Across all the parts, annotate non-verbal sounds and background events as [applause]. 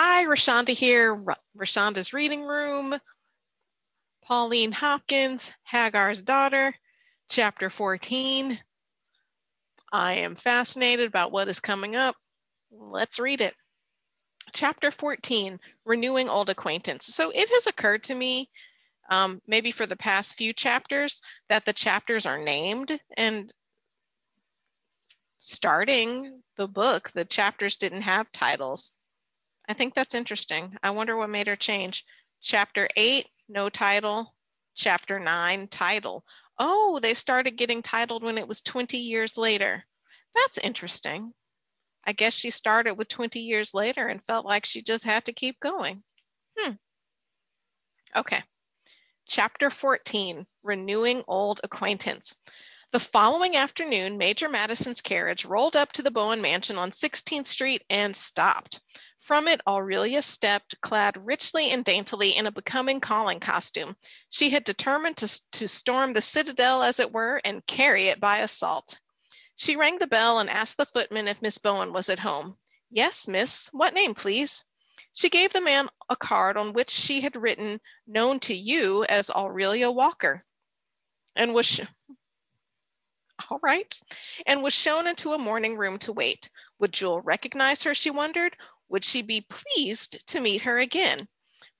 Hi, Roshaunda here, Roshaunda's Reading Room, Pauline Hopkins, Hagar's Daughter, Chapter 14. I am fascinated about what is coming up. Let's read it. Chapter 14, Renewing Old Acquaintance. So it has occurred to me, um, maybe for the past few chapters, that the chapters are named and starting the book, the chapters didn't have titles. I think that's interesting. I wonder what made her change. Chapter eight, no title. Chapter nine, title. Oh, they started getting titled when it was 20 years later. That's interesting. I guess she started with 20 years later and felt like she just had to keep going. Hmm. Okay. Chapter 14, Renewing Old Acquaintance. The following afternoon, Major Madison's carriage rolled up to the Bowen mansion on 16th Street and stopped. From it, Aurelia stepped, clad richly and daintily in a becoming calling costume. She had determined to, to storm the citadel, as it were, and carry it by assault. She rang the bell and asked the footman if Miss Bowen was at home. Yes, miss. What name, please? She gave the man a card on which she had written, known to you as Aurelia Walker, and was all right, and was shown into a morning room to wait. Would Jewel recognize her, she wondered? Would she be pleased to meet her again?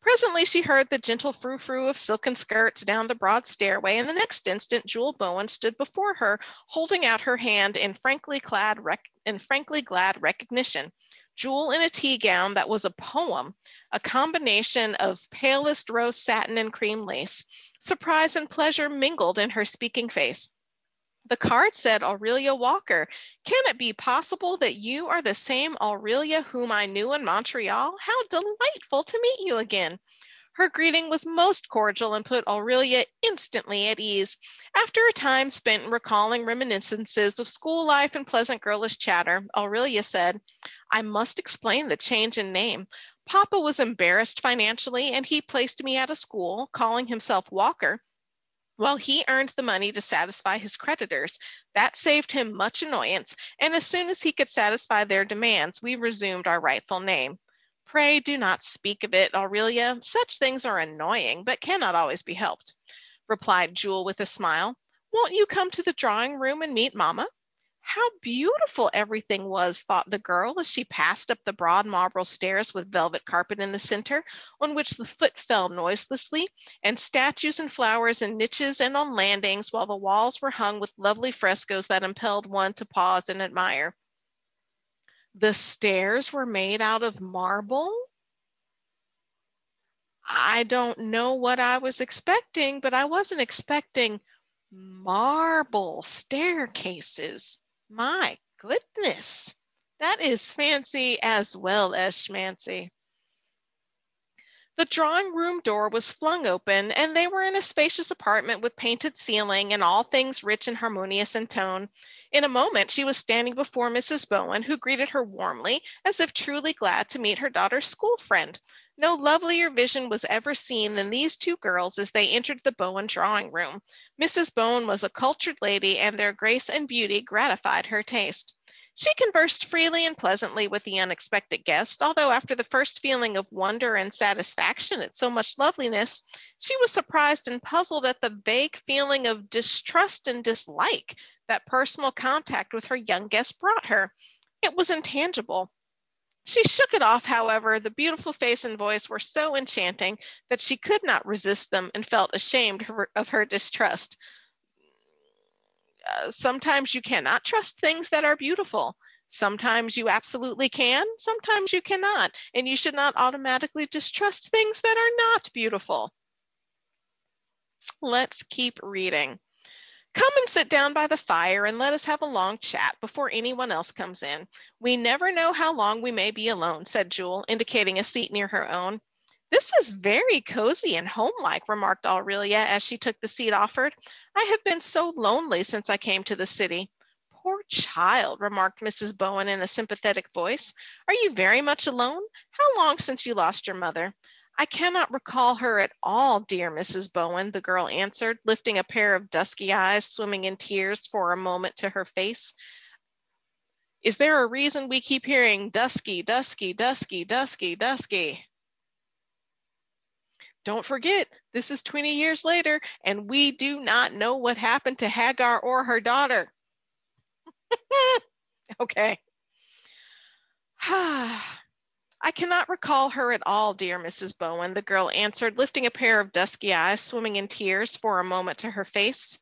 Presently, she heard the gentle frou-frou of silken skirts down the broad stairway, and the next instant, Jewel Bowen stood before her, holding out her hand in frankly glad, rec- in frankly glad recognition. Jewel in a tea gown that was a poem, a combination of palest rose satin and cream lace. Surprise and pleasure mingled in her speaking face. The card said Aurelia Walker. Can it be possible that you are the same Aurelia whom I knew in Montreal? How delightful to meet you again. Her greeting was most cordial and put Aurelia instantly at ease. After a time spent recalling reminiscences of school life and pleasant girlish chatter, Aurelia said, I must explain the change in name. Papa was embarrassed financially and he placed me at a school, calling himself Walker, while he earned the money to satisfy his creditors. That saved him much annoyance, and as soon as he could satisfy their demands, we resumed our rightful name. Pray do not speak of it, Aurelia. Such things are annoying, but cannot always be helped, replied Jewel with a smile. Won't you come to the drawing room and meet Mamma? How beautiful everything was, thought the girl as she passed up the broad marble stairs with velvet carpet in the center, on which the foot fell noiselessly, and statues and flowers in niches and on landings, while the walls were hung with lovely frescoes that impelled one to pause and admire. The stairs were made out of marble? I don't know what I was expecting, but I wasn't expecting marble staircases. My goodness, that is fancy as well as schmancy. The drawing room door was flung open, and they were in a spacious apartment with painted ceiling and all things rich and harmonious in tone. In a moment, she was standing before Mrs. Bowen, who greeted her warmly, as if truly glad to meet her daughter's school friend. No lovelier vision was ever seen than these two girls as they entered the Bowen drawing room. Mrs. Bowen was a cultured lady, and their grace and beauty gratified her taste. She conversed freely and pleasantly with the unexpected guest, although after the first feeling of wonder and satisfaction at so much loveliness, she was surprised and puzzled at the vague feeling of distrust and dislike that personal contact with her young guest brought her. It was intangible, she shook it off, however. The beautiful face and voice were so enchanting that she could not resist them and felt ashamed of her distrust. Uh, sometimes you cannot trust things that are beautiful. Sometimes you absolutely can, sometimes you cannot, and you should not automatically distrust things that are not beautiful. Let's keep reading. Come and sit down by the fire and let us have a long chat before anyone else comes in. We never know how long we may be alone, said Jewel, indicating a seat near her own. This is very cozy and homelike, remarked Aurelia as she took the seat offered. I have been so lonely since I came to the city. Poor child, remarked Mrs. Bowen in a sympathetic voice. Are you very much alone? How long since you lost your mother? I cannot recall her at all, dear Mrs. Bowen, the girl answered, lifting a pair of dusky eyes swimming in tears for a moment to her face. Is there a reason we keep hearing dusky, dusky, dusky, dusky, dusky? Don't forget, this is 20 years later, and we do not know what happened to Hagar or her daughter. [laughs] okay. [sighs] I cannot recall her at all, dear Mrs. Bowen, the girl answered, lifting a pair of dusky eyes swimming in tears for a moment to her face.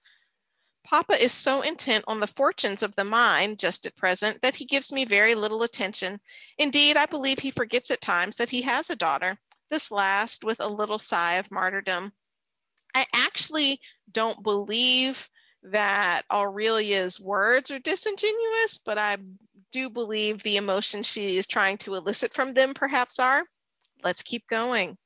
Papa is so intent on the fortunes of the mine just at present that he gives me very little attention. Indeed, I believe he forgets at times that he has a daughter. This last with a little sigh of martyrdom. I actually don't believe that Aurelia's words are disingenuous, but I do believe the emotions she is trying to elicit from them perhaps are. Let's keep going.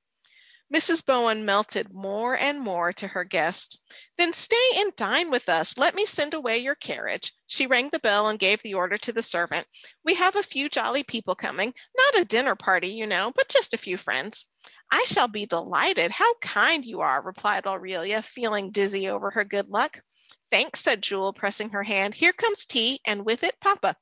Mrs. Bowen melted more and more to her guest. Then stay and dine with us. Let me send away your carriage. She rang the bell and gave the order to the servant. We have a few jolly people coming. Not a dinner party, you know, but just a few friends. I shall be delighted. How kind you are, replied Aurelia, feeling dizzy over her good luck. Thanks, said Jewel, pressing her hand. Here comes tea, and with it, Papa.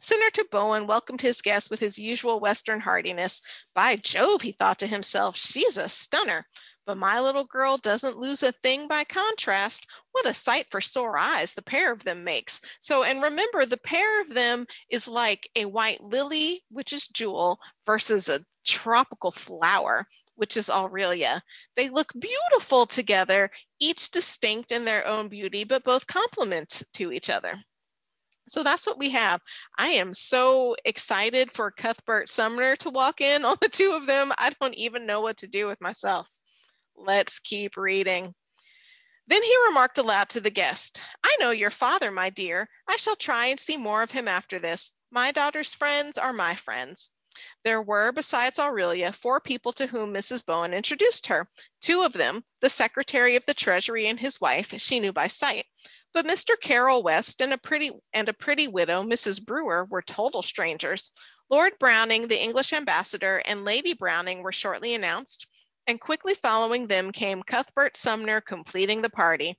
Senator Bowen welcomed his guest with his usual Western heartiness. By Jove, he thought to himself, she's a stunner. But my little girl doesn't lose a thing by contrast. What a sight for sore eyes the pair of them makes. So, and remember, the pair of them is like a white lily, which is Jewel, versus a tropical flower, which is Aurelia. They look beautiful together, each distinct in their own beauty, but both complement to each other. So that's what we have. I am so excited for Cuthbert Sumner to walk in on the two of them. I don't even know what to do with myself. Let's keep reading. Then he remarked aloud to the guest, I know your father, my dear. I shall try and see more of him after this. My daughter's friends are my friends. There were, besides Aurelia, four people to whom Mrs. Bowen introduced her. Two of them, the Secretary of the Treasury and his wife, she knew by sight. But Mr. Carroll West and a pretty and a pretty widow, Mrs. Brewer, were total strangers. Lord Browning, the English ambassador, and Lady Browning were shortly announced, and quickly following them came Cuthbert Sumner completing the party.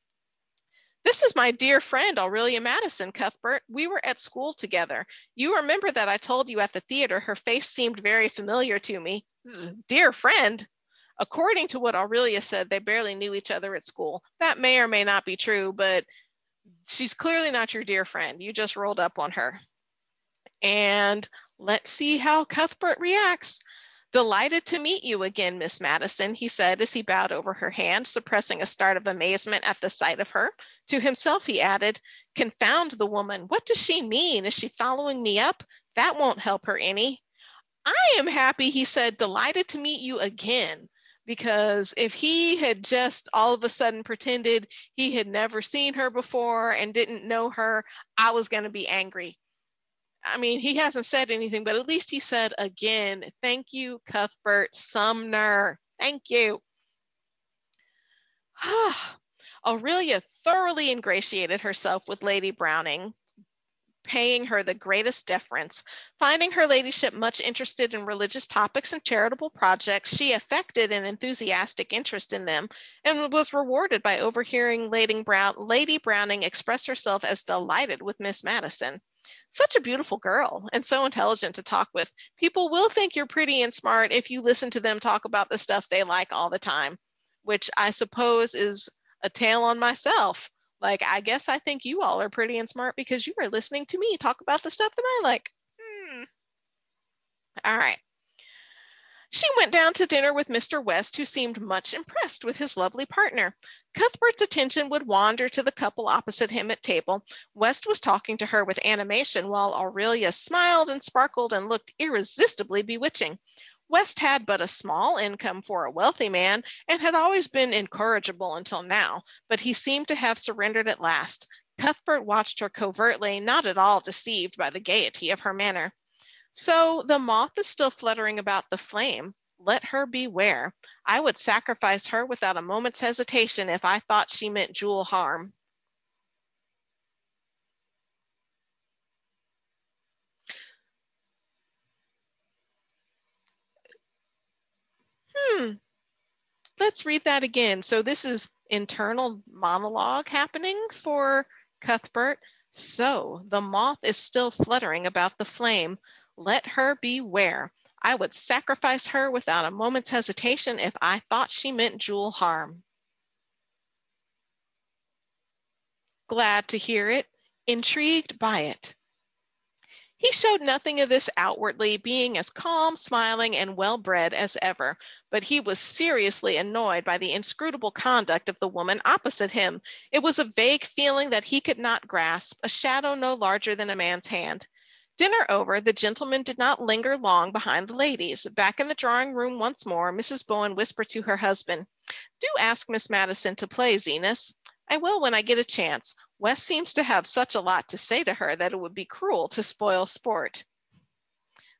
This is my dear friend, Aurelia Madison, Cuthbert. We were at school together. You remember that I told you at the theater her face seemed very familiar to me. Dear friend. According to what Aurelia said, they barely knew each other at school. That may or may not be true, but she's clearly not your dear friend. You just rolled up on her. And let's see how Cuthbert reacts. Delighted to meet you again, Miss Madison, he said as he bowed over her hand, suppressing a start of amazement at the sight of her. To himself, he added, Confound the woman. What does she mean? Is she following me up? That won't help her any. I am happy, he said, delighted to meet you again because if he had just all of a sudden pretended he had never seen her before and didn't know her, I was going to be angry. I mean, he hasn't said anything, but at least he said again, thank you, Cuthbert Sumner. Thank you. [sighs] Aurelia thoroughly ingratiated herself with Lady Browning, paying her the greatest deference. Finding her ladyship much interested in religious topics and charitable projects, she affected an enthusiastic interest in them and was rewarded by overhearing Lady, Brown, Lady Browning express herself as delighted with Miss Madison. Such a beautiful girl and so intelligent to talk with. People will think you're pretty and smart if you listen to them talk about the stuff they like all the time, which I suppose is a tale on myself. Like, I guess I think you all are pretty and smart because you are listening to me talk about the stuff that I like. Hmm. All right. She went down to dinner with Mr. West, who seemed much impressed with his lovely partner. Cuthbert's attention would wander to the couple opposite him at table. West was talking to her with animation, while Aurelia smiled and sparkled and looked irresistibly bewitching. West had but a small income for a wealthy man and had always been incorrigible until now, but he seemed to have surrendered at last. Cuthbert watched her covertly, not at all deceived by the gaiety of her manner. So the moth is still fluttering about the flame. Let her beware. I would sacrifice her without a moment's hesitation if I thought she meant Jewel harm. hmm, let's read that again. So this is internal monologue happening for Cuthbert. So the moth is still fluttering about the flame. Let her beware. I would sacrifice her without a moment's hesitation if I thought she meant Jewel harm. Glad to hear it, intrigued by it. He showed nothing of this outwardly, being as calm, smiling, and well bred as ever, but he was seriously annoyed by the inscrutable conduct of the woman opposite him. It was a vague feeling that he could not grasp, a shadow no larger than a man's hand. Dinner over, the gentlemen did not linger long behind the ladies. Back in the drawing room once more, Mrs. Bowen whispered to her husband, Do ask Miss Madison to play, Zenas. I will when I get a chance. Wes seems to have such a lot to say to her that it would be cruel to spoil sport.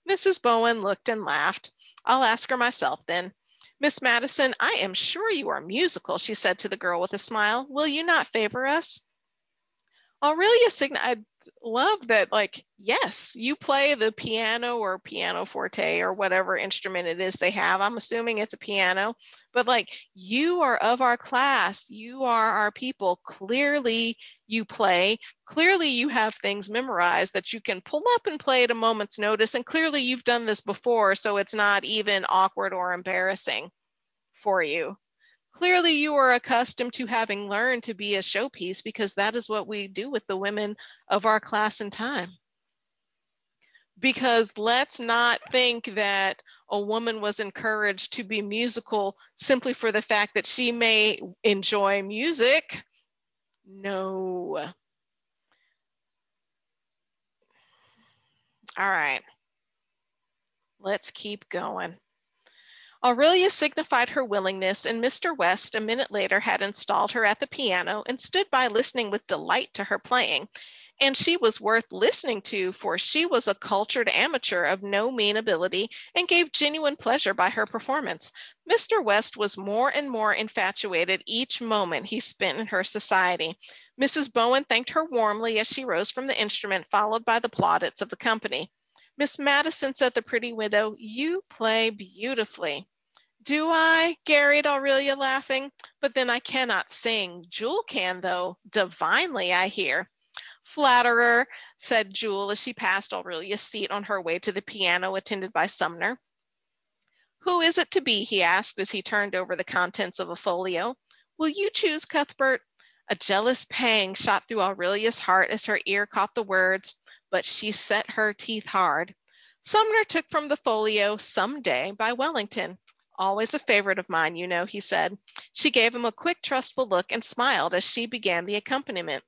Mrs. Bowen looked and laughed. I'll ask her myself then. Miss Madison, I am sure you are musical, she said to the girl with a smile. Will you not favor us? Aurelia Signa, I love that, like, yes, you play the piano or piano forte or whatever instrument it is they have. I'm assuming it's a piano, but like, you are of our class, you are our people. Clearly, you play. Clearly, you have things memorized that you can pull up and play at a moment's notice. And clearly, you've done this before, so it's not even awkward or embarrassing for you clearly you are accustomed to having learned to be a showpiece because that is what we do with the women of our class and time. Because let's not think that a woman was encouraged to be musical simply for the fact that she may enjoy music. No. All right. Let's keep going. Aurelia signified her willingness, and Mr. West, a minute later, had installed her at the piano and stood by listening with delight to her playing. And she was worth listening to, for she was a cultured amateur of no mean ability and gave genuine pleasure by her performance. Mr. West was more and more infatuated each moment he spent in her society. Mrs. Bowen thanked her warmly as she rose from the instrument, followed by the plaudits of the company. Miss Madison said the pretty widow, you play beautifully. Do I? garried Aurelia laughing. But then I cannot sing. Jewel can though, divinely I hear. Flatterer, said Jewel as she passed Aurelia's seat on her way to the piano attended by Sumner. Who is it to be? he asked as he turned over the contents of a folio. Will you choose Cuthbert? A jealous pang shot through Aurelia's heart as her ear caught the words, but she set her teeth hard. Sumner took from the folio Some Day by Wellington. Always a favorite of mine, you know, he said. She gave him a quick, trustful look and smiled as she began the accompaniment.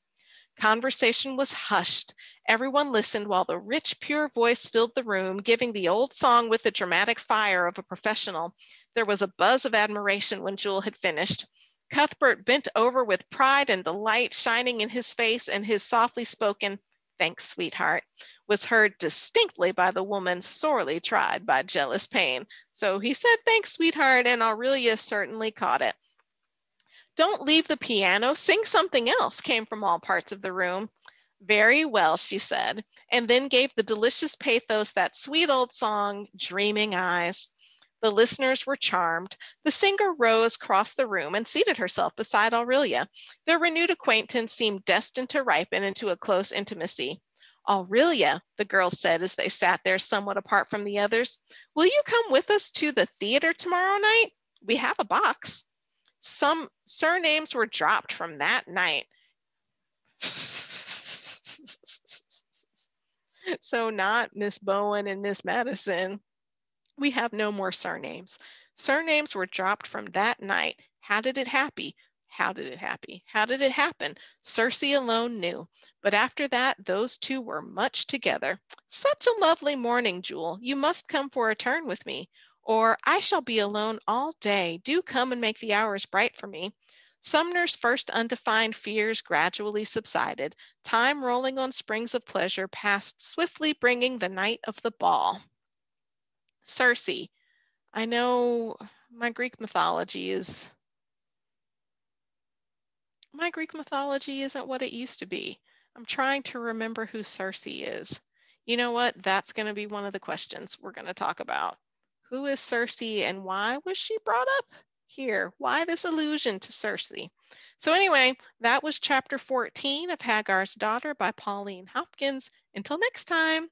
Conversation was hushed. Everyone listened while the rich, pure voice filled the room, giving the old song with the dramatic fire of a professional. There was a buzz of admiration when Jewel had finished. Cuthbert bent over with pride and delight shining in his face, and his softly spoken, thanks, sweetheart, was heard distinctly by the woman sorely tried by jealous pain. So he said, thanks, sweetheart, and Aurelia certainly caught it. Don't leave the piano, sing something else, came from all parts of the room. Very well, she said, and then gave the delicious pathos that sweet old song, Dreaming Eyes. The listeners were charmed. The singer rose, crossed the room, and seated herself beside Aurelia. Their renewed acquaintance seemed destined to ripen into a close intimacy. Aurelia, the girls said as they sat there somewhat apart from the others, will you come with us to the theater tomorrow night? We have a box. Some surnames were dropped from that night. [laughs] so not Miss Bowen and Miss Madison we have no more surnames. Surnames were dropped from that night. How did it happen? How did it happen? How did it happen? Circe alone knew. But after that, those two were much together. Such a lovely morning, Jewel. You must come for a turn with me. Or I shall be alone all day. Do come and make the hours bright for me. Sumner's first undefined fears gradually subsided. Time rolling on springs of pleasure passed swiftly, bringing the night of the ball. Circe. I know my Greek mythology is my Greek mythology isn't what it used to be. I'm trying to remember who Circe is. You know what? That's going to be one of the questions we're going to talk about. Who is Circe and why was she brought up here? Why this allusion to Circe? So anyway, that was chapter 14 of Hagar's Daughter by Pauline Hopkins. Until next time.